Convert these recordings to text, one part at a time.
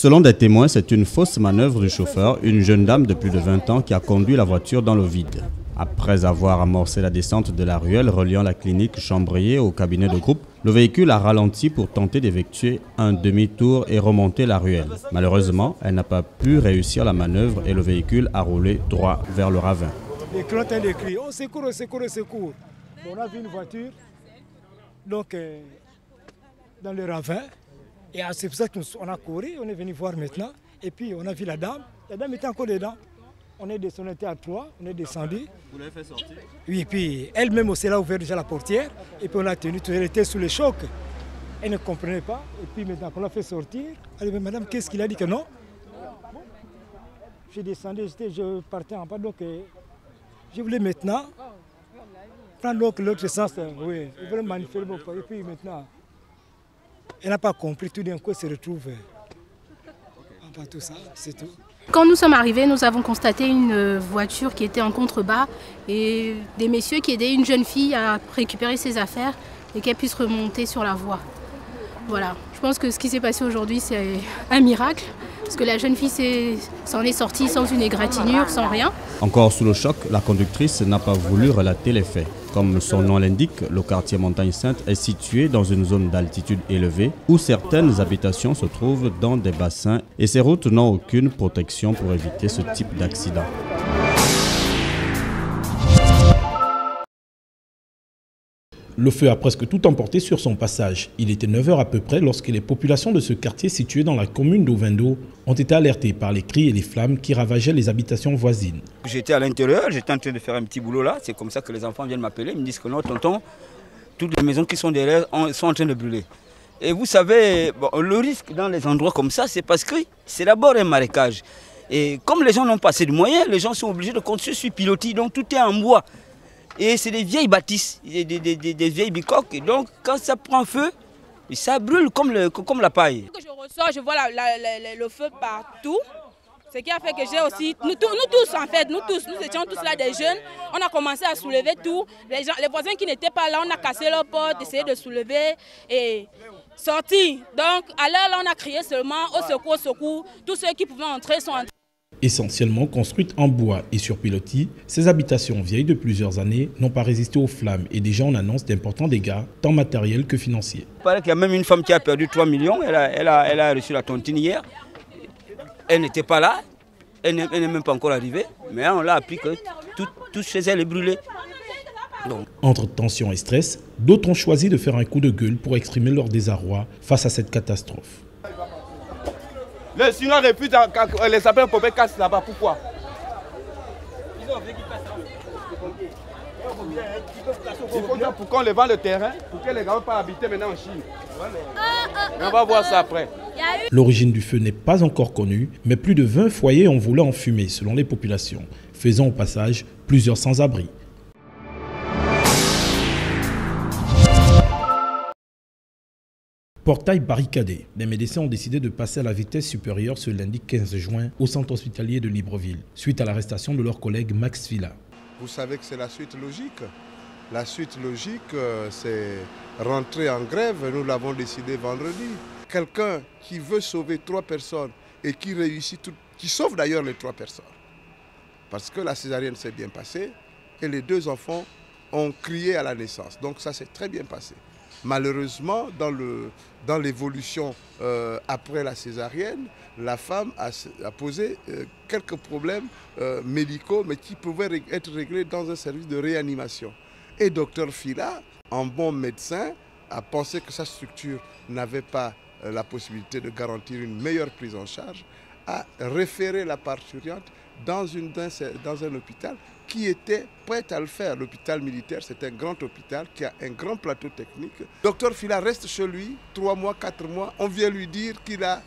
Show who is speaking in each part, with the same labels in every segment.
Speaker 1: Selon des témoins, c'est une fausse manœuvre du chauffeur, une jeune dame de plus de 20 ans qui a conduit la voiture dans le vide. Après avoir amorcé la descente de la ruelle reliant la clinique Chambrier au cabinet de groupe, le véhicule a ralenti pour tenter d'effectuer un demi-tour et remonter la ruelle. Malheureusement, elle n'a pas pu réussir la manœuvre et le véhicule a roulé droit vers le ravin.
Speaker 2: Les cris, oh secours, oh, secours, oh, secours. On a une voiture euh, dans le ravin et c'est pour ça qu'on a couru, on est venu voir maintenant et puis on a vu la dame. La dame était encore dedans. On est descendu, à trois, on est descendu.
Speaker 3: Vous l'avez fait sortir
Speaker 2: Oui, puis elle-même aussi, elle a ouvert déjà la portière. Et puis on l'a tenue, elle était sous le choc. Elle ne comprenait pas. Et puis maintenant qu'on l'a fait sortir, elle dit, madame, qu'est-ce qu'il a dit que non? J'ai descendu, je partais en bas, donc euh, je voulais maintenant prendre l'autre sens. Euh, oui, je voulais manifester mon Et puis maintenant, elle n'a pas compris, tout d'un coup, elle se retrouve euh, en bas tout ça, c'est tout.
Speaker 4: Quand nous sommes arrivés, nous avons constaté une voiture qui était en contrebas et des messieurs qui aidaient une jeune fille à récupérer ses affaires et qu'elle puisse remonter sur la voie. Voilà, je pense que ce qui s'est passé aujourd'hui, c'est un miracle, parce que la jeune fille s'en est, sortie sans une égratignure, sans rien.
Speaker 1: Encore sous le choc, la conductrice n'a pas voulu relater les faits. Comme son nom l'indique, le quartier Montagne Sainte est situé dans une zone d'altitude élevée où certaines habitations se trouvent dans des bassins et ces routes n'ont aucune protection pour éviter ce type d'accident.
Speaker 5: Le feu a presque tout emporté sur son passage. Il était 9h à peu près lorsque les populations de ce quartier situé dans la commune d'Ovendo ont été alertées par les cris et les flammes qui ravageaient les habitations voisines.
Speaker 6: J'étais à l'intérieur, j'étais en train de faire un petit boulot là. C'est comme ça que les enfants viennent m'appeler. Ils me disent que non, tonton, toutes les maisons qui sont derrière sont en train de brûler. Et vous savez, le risque dans les endroits comme ça, c'est parce que c'est d'abord un marécage. Et comme les gens n'ont pas assez de moyens, les gens sont obligés de construire sur pilotis, donc tout est en bois. Et c'est des vieilles bâtisses, des, des, vieilles bicoques. Donc, quand ça prend feu, ça brûle comme, le, comme la paille.
Speaker 7: Je ressors, je vois le feu partout. Ce qui a fait que j'ai aussi, nous, tous en fait, nous tous, nous étions tous là des jeunes, on a commencé à soulever tout. Les, voisins qui n'étaient pas là, on a cassé leur porte, essayé de soulever et sortir. Donc à l'heure là, on a crié seulement au secours, au secours. Tous ceux qui pouvaient entrer sont entrés.
Speaker 5: Essentiellement construites en bois et sur pilotis, ces habitations vieilles de plusieurs années n'ont pas résisté aux flammes et déjà on annonce d'importants dégâts, tant matériels que financiers.
Speaker 6: Il paraît qu'il y a même une femme qui a perdu 3 millions, elle a, elle a, elle a reçu la tontine hier. Elle n'était pas là, elle n'est même pas encore arrivée, mais on l'a appris que tout, chez elle est brûlé.
Speaker 5: Entre tension et stress, d'autres ont choisi de faire un coup de gueule pour exprimer leur désarroi face à cette catastrophe.
Speaker 3: Les Chinois refusent les sapins pompiers cassent là-bas. Pourquoi? Il faut dire pour qu'on les vend le terrain, pour que les gars ne pas habiter maintenant en Chine. on va voir ça après.
Speaker 5: L'origine du feu n'est pas encore connue, mais plus de 20 foyers ont voulu en fumer selon les populations, faisant au passage plusieurs sans-abri. Portail barricadé. Les médecins ont décidé de passer à la vitesse supérieure ce lundi 15 juin au centre hospitalier de Libreville, suite à l'arrestation de leur collègue Max Villa.
Speaker 8: Vous savez que c'est la suite logique. La suite logique, euh, c'est rentrer en grève. Nous l'avons décidé vendredi. Quelqu'un qui veut sauver trois personnes et qui réussit, qui sauve d'ailleurs les trois personnes. Parce que la césarienne s'est bien passée et les deux enfants ont crié à la naissance. Donc ça s'est très bien passé. Malheureusement, dans l'évolution euh, après la césarienne, la femme a, posé euh, quelques problèmes euh, médicaux, mais qui pouvaient être réglés dans un service de réanimation. Et docteur Fila, en bon médecin, a pensé que sa structure n'avait pas la possibilité de garantir une meilleure prise en charge, a référé la parturiente dans, dans un hôpital qui était prête à le faire. L'hôpital militaire, c'est un grand hôpital qui a un grand plateau technique. Docteur Fila reste chez lui, trois mois, quatre mois. On vient lui dire qu'il a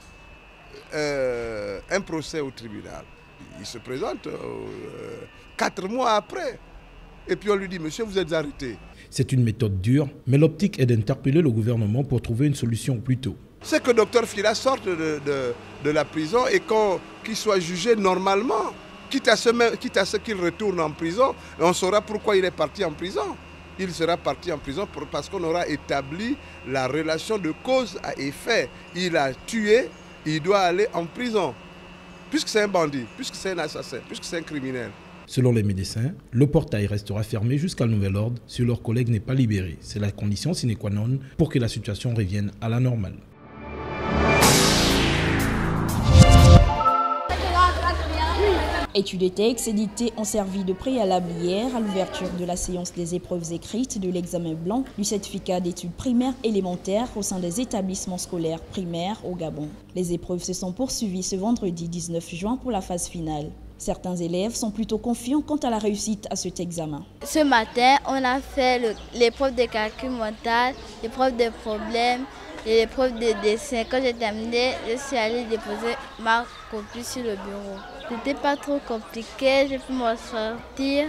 Speaker 8: euh, un procès au tribunal. Il se présente euh, quatre mois après. Et puis on lui dit, monsieur, vous êtes arrêté.
Speaker 5: C'est une méthode dure, mais l'optique est d'interpeller le gouvernement pour trouver une solution plus tôt.
Speaker 8: C'est que docteur Fila sorte de, de la prison et qu'il soit jugé normalement quitte à ce, qu'il retourne en prison, on saura pourquoi il est parti en prison. Il sera parti en prison parce qu'on aura établi la relation de cause à effet. Il a tué il doit aller en prison. Puisque c'est un bandit, puisque c'est un assassin, puisque c'est un criminel.
Speaker 5: Selon les médecins, le portail restera fermé jusqu'à nouvel ordre si leur collègue n'est pas libéré. C'est la condition sine qua non pour que la situation revienne à la normale.
Speaker 9: Études et textes édités ont servi de préalable hier à l'ouverture de la séance des épreuves écrites de l'examen blanc du certificat d'études primaires élémentaires au sein des établissements scolaires primaires au Gabon. Les épreuves se sont poursuivies ce vendredi 19 juin pour la phase finale. Certains élèves sont plutôt confiants quant à la réussite à cet examen.
Speaker 10: Ce matin, on a fait l'épreuve de calcul mental, l'épreuve de problèmes, et l'épreuve de dessin. Quand j'ai terminé, je suis allée déposer ma copie sur le bureau. C'était pas trop compliqué, j'ai pu m'en sortir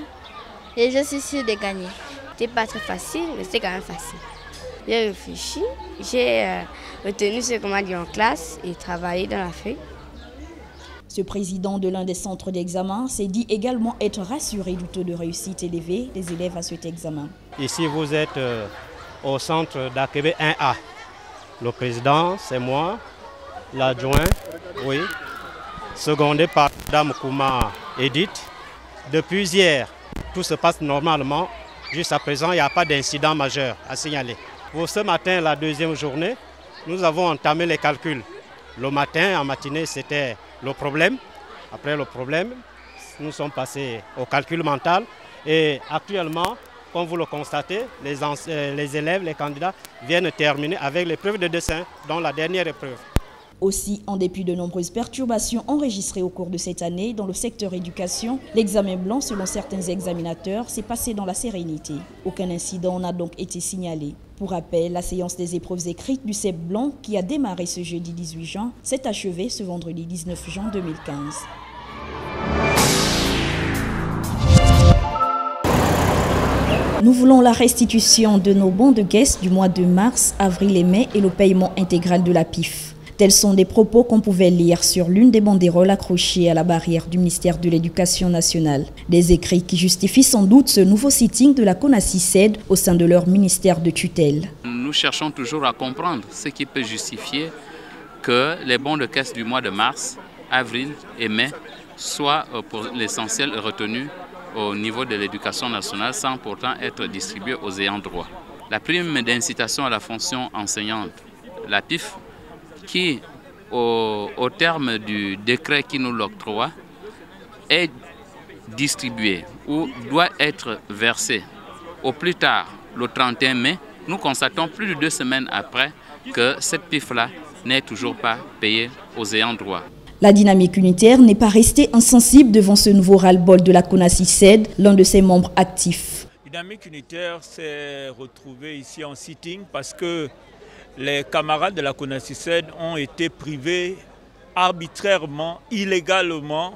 Speaker 10: et je suis sûre de gagner. C'était pas très facile, mais c'était quand même facile. J'ai réfléchi, j'ai euh, retenu ce qu'on m'a dit en classe et travaillé dans la feuille.
Speaker 9: Ce président de l'un des centres d'examen s'est dit également être rassuré du taux de réussite élevé des élèves à cet examen.
Speaker 11: Ici, vous êtes euh, au centre d'Akebe 1A. Le président, c'est moi. L'adjoint, oui. Secondé par Mme Kouma Edith. Depuis hier, tout se passe normalement. Jusqu'à présent, il n'y a pas d'incident majeur à signaler. Pour ce matin, la deuxième journée, nous avons entamé les calculs. Le matin, en matinée, c'était le problème. Après le problème, nous sommes passés au calcul mental. Et actuellement, comme vous le constatez, les, euh, les élèves, les candidats viennent terminer avec l'épreuve de dessin, dont la dernière épreuve.
Speaker 9: Aussi, en dépit de nombreuses perturbations enregistrées au cours de cette année dans le secteur éducation, l'examen blanc, selon certains examinateurs, s'est passé dans la sérénité. Aucun incident n'a donc été signalé. Pour rappel, la séance des épreuves écrites du CEP blanc, qui a démarré ce jeudi 18 juin, s'est achevée ce vendredi 19 juin 2015. Nous voulons la restitution de nos bons de caisse du mois de mars, avril et mai et le paiement intégral de la PIF. Tels sont des propos qu'on pouvait lire sur l'une des banderoles accrochées à la barrière du ministère de l'Éducation nationale. Des écrits qui justifient sans doute ce nouveau sitting de la CONACICED au sein de leur ministère de tutelle.
Speaker 12: Nous cherchons toujours à comprendre ce qui peut justifier que les bons de caisse du mois de mars, avril et mai soient euh, pour l'essentiel retenus au niveau de l'éducation nationale sans pourtant être distribué aux ayants droit. La prime d'incitation à la fonction enseignante, la PIF, qui, au, terme du décret qui nous l'octroie, est distribuée ou doit être versée au plus tard le 31 mai, nous constatons plus de deux semaines après que cette PIF-là n'est toujours pas payée aux ayants droit.
Speaker 9: La dynamique unitaire n'est pas restée insensible devant ce nouveau ras-le-bol de la CONACICED, l'un de ses membres actifs.
Speaker 13: La dynamique unitaire s'est retrouvée ici en sitting parce que les camarades de la CONACICED ont été privés arbitrairement, illégalement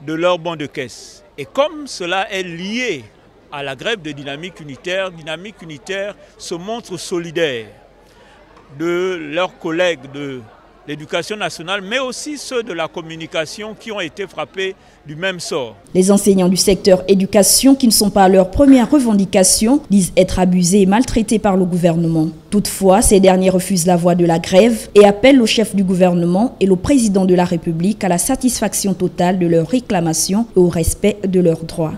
Speaker 13: de leur bon de caisse. Et comme cela est lié à la grève de dynamique unitaire, dynamique unitaire se montre solidaire de leurs collègues de l'éducation nationale, mais aussi ceux de la communication qui ont été frappés du même sort.
Speaker 9: Les enseignants du secteur éducation, qui ne sont pas à leur première revendication, disent être abusés et maltraités par le gouvernement. Toutefois, ces derniers refusent la voie de la grève et appellent au chef du gouvernement et au président de la République à la satisfaction totale de leurs réclamations et au respect de leurs droits.